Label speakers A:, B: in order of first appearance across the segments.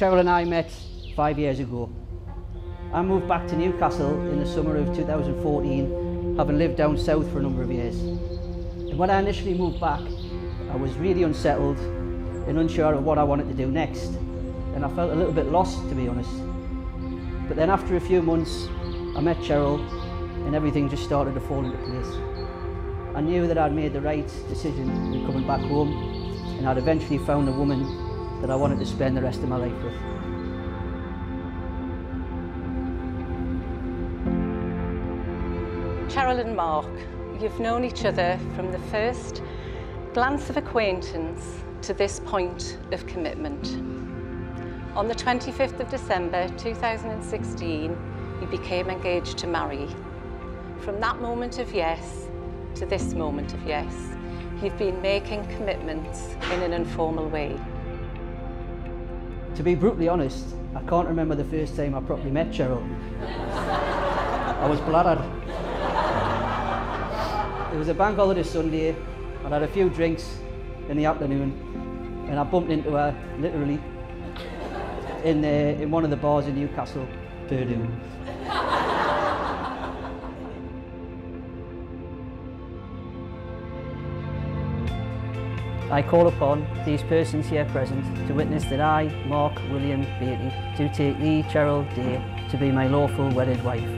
A: Cheryl and I met five years ago. I moved back to Newcastle in the summer of 2014, having lived down south for a number of years. And when I initially moved back, I was really unsettled and unsure of what I wanted to do next. And I felt a little bit lost, to be honest. But then after a few months, I met Cheryl and everything just started to fall into place. I knew that I'd made the right decision in coming back home and I'd eventually found a woman that I wanted to spend the rest of my life with.
B: Cheryl and Mark, you've known each other from the first glance of acquaintance to this point of commitment. On the 25th of December 2016, you became engaged to marry. From that moment of yes to this moment of yes, you've been making commitments in an informal way.
A: To be brutally honest, I can't remember the first time I properly met Cheryl. I was bladdered. It was a bank holiday Sunday. I had a few drinks in the afternoon and I bumped into her, literally, in, uh, in one of the bars in Newcastle, Purdue. I call upon these persons here present to witness that I, Mark William Beatty, do take thee, Cheryl Day, to be my lawful wedded wife.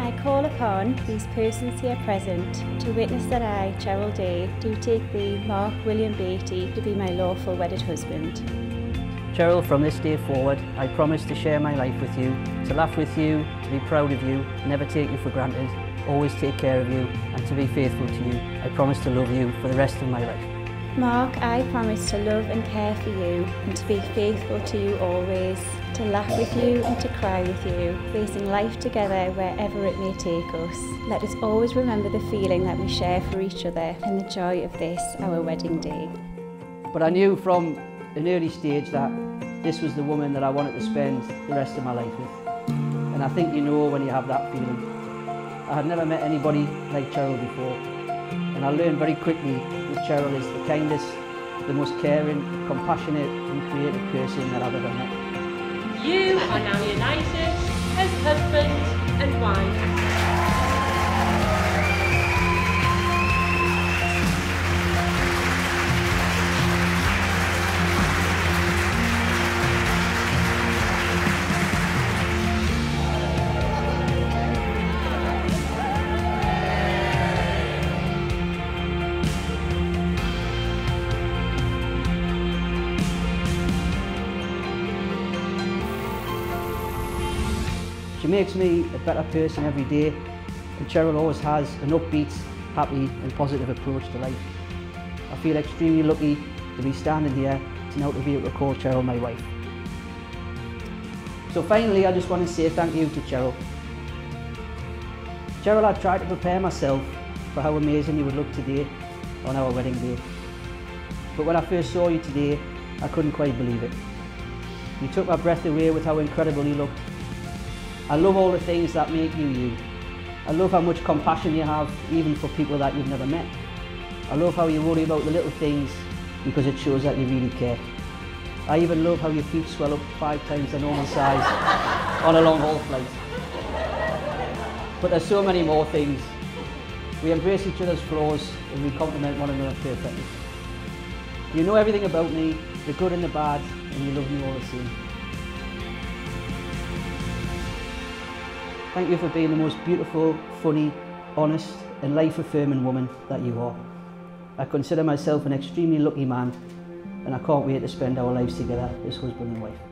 C: I call upon these persons here present to witness that I, Cheryl Day, do take thee, Mark William Beatty, to be my lawful wedded husband.
A: Cheryl, from this day forward, I promise to share my life with you, to laugh with you, to be proud of you, never take you for granted, always take care of you, and to be faithful to you. I promise to love you for the rest of my life.
C: Mark, I promise to love and care for you and to be faithful to you always, to laugh with you and to cry with you, facing life together wherever it may take us. Let us always remember the feeling that we share for each other and the joy of this, our wedding day.
A: But I knew from an early stage that this was the woman that I wanted to spend the rest of my life with. And I think you know when you have that feeling. I had never met anybody like Cheryl before. And I learned very quickly that Cheryl is the kindest, the most caring, compassionate and creative person that I've ever met.
D: You are now united as husband and wife.
A: She makes me a better person every day and Cheryl always has an upbeat, happy and positive approach to life. I feel extremely lucky to be standing here to now to be able to call Cheryl my wife. So finally I just want to say thank you to Cheryl. Cheryl, I tried to prepare myself for how amazing you would look today on our wedding day. But when I first saw you today, I couldn't quite believe it. You took my breath away with how incredible you looked I love all the things that make you you. I love how much compassion you have, even for people that you've never met. I love how you worry about the little things because it shows that you really care. I even love how your feet swell up five times the normal size on a long haul flight. But there's so many more things. We embrace each other's flaws and we complement one another perfectly. You know everything about me, the good and the bad, and you love me all the same. Thank you for being the most beautiful, funny, honest and life-affirming woman that you are. I consider myself an extremely lucky man and I can't wait to spend our lives together as husband and wife.